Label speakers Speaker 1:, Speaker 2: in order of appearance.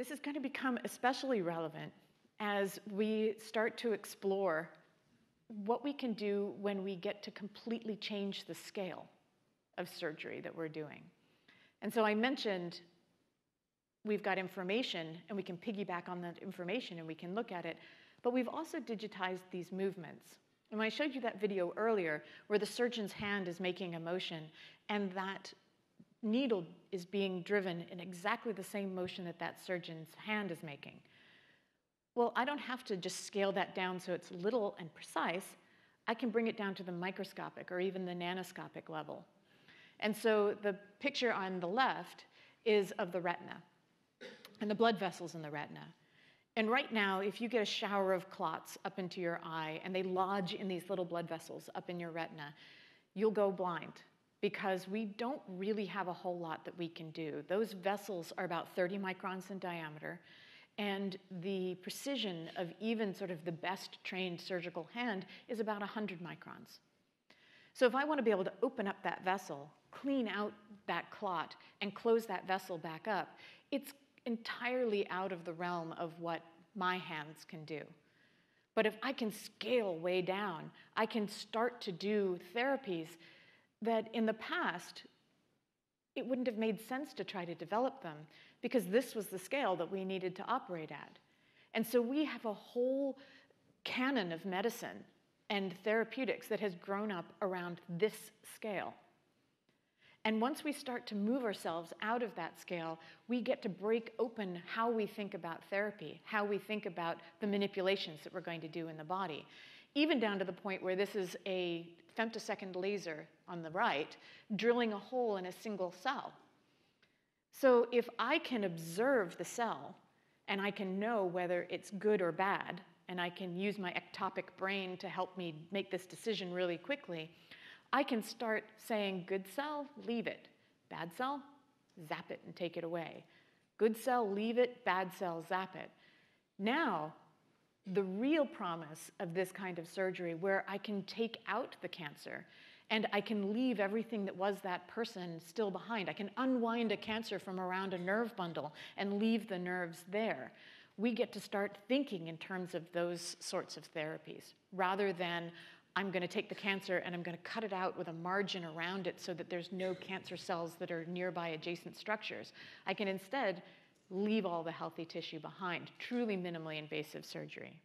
Speaker 1: This is going to become especially relevant as we start to explore what we can do when we get to completely change the scale of surgery that we're doing. And so I mentioned we've got information and we can piggyback on that information and we can look at it, but we've also digitized these movements. And I showed you that video earlier where the surgeon's hand is making a motion and that needle is being driven in exactly the same motion that that surgeon's hand is making. Well, I don't have to just scale that down so it's little and precise. I can bring it down to the microscopic or even the nanoscopic level. And so the picture on the left is of the retina and the blood vessels in the retina. And right now, if you get a shower of clots up into your eye and they lodge in these little blood vessels up in your retina, you'll go blind because we don't really have a whole lot that we can do. Those vessels are about 30 microns in diameter, and the precision of even sort of the best trained surgical hand is about 100 microns. So if I want to be able to open up that vessel, clean out that clot, and close that vessel back up, it's entirely out of the realm of what my hands can do. But if I can scale way down, I can start to do therapies that in the past, it wouldn't have made sense to try to develop them because this was the scale that we needed to operate at. And so we have a whole canon of medicine and therapeutics that has grown up around this scale. And once we start to move ourselves out of that scale, we get to break open how we think about therapy, how we think about the manipulations that we're going to do in the body, even down to the point where this is a femtosecond laser on the right, drilling a hole in a single cell. So if I can observe the cell and I can know whether it's good or bad, and I can use my ectopic brain to help me make this decision really quickly, I can start saying, good cell, leave it. Bad cell, zap it and take it away. Good cell, leave it. Bad cell, zap it. Now, the real promise of this kind of surgery, where I can take out the cancer and I can leave everything that was that person still behind. I can unwind a cancer from around a nerve bundle and leave the nerves there. We get to start thinking in terms of those sorts of therapies rather than I'm going to take the cancer and I'm going to cut it out with a margin around it so that there's no cancer cells that are nearby adjacent structures. I can instead leave all the healthy tissue behind, truly minimally invasive surgery.